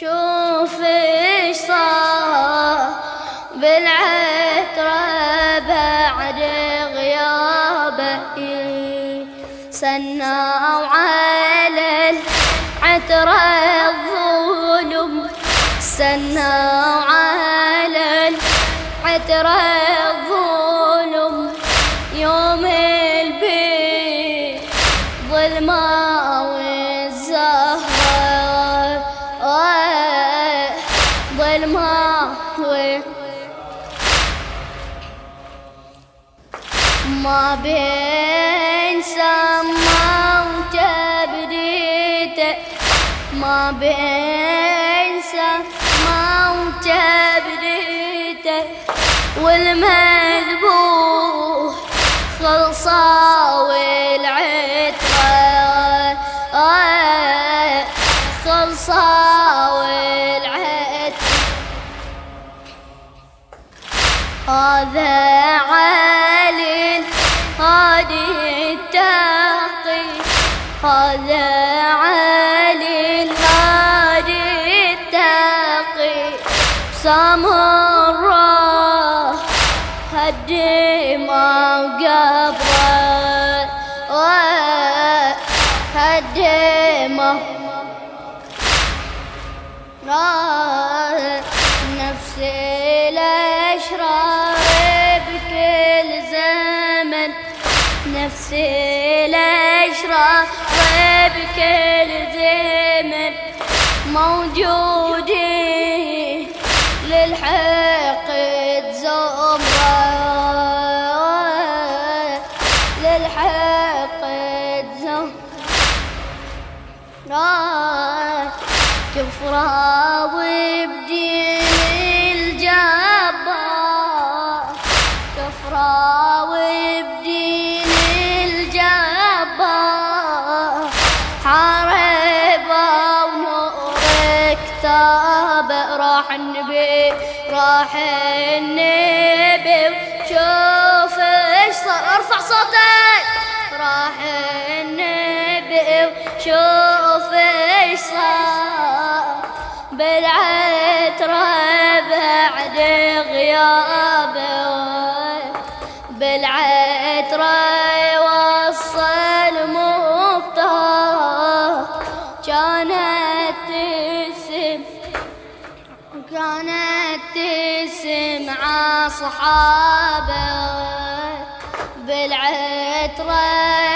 شوف إيش صار. بالعترة بعد غيابه سنوا على العترة الظلم. سنوا على العترة الظلم. يوم ما بين سما وتبريته ما بين سما وتبريته والمذبوح خلصا والعترة خلصا والعترة هذا علي التقي. سامره هدي ما قبره هدي موجودين للحقد زمرة للحقد زمرة كفرة وبدين الجبار. كفرة وبدين راح النبي وشوف إيش صار. ارفع صوتك. راح النبي وشوف إيش صار. بالعترة بعد غيابه بالعترة وصل مختار كانت تسمع أصحابه بالعترة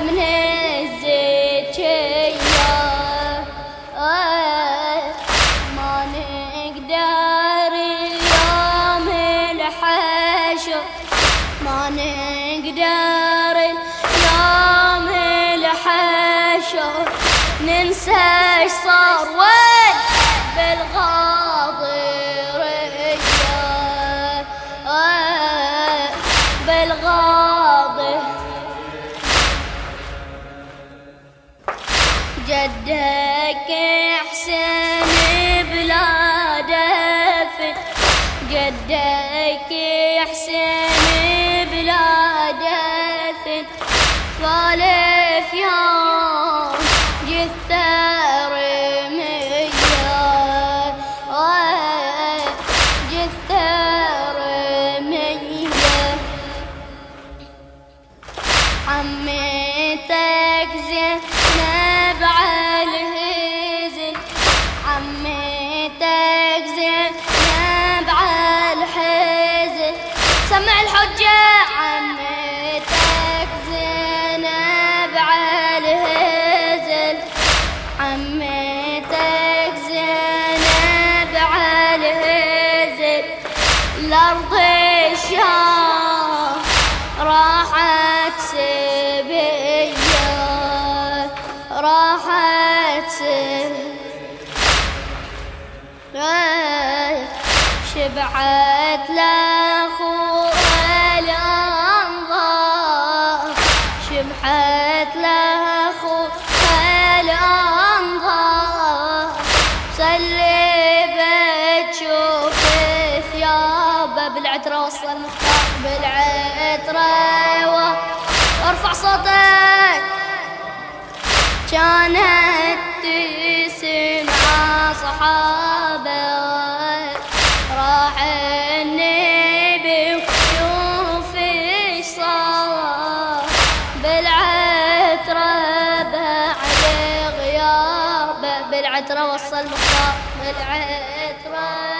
ابن الزكية ما نقدر اليوم الحشر. ما نقدر اليوم الحشر. ننسى صار جدك حسين بلا دفن؟ جدك حسين بلا دفن؟ ثالث راحت شبعت لاخوها الأنظار. سلبت شوف ثيابه وصل بالعترة وارفع صوتك. كانت تسمع صحابه راح النبي وشوف إيش صار بالعترة بعد غيابه. بالعترة وصل مختار بالعترة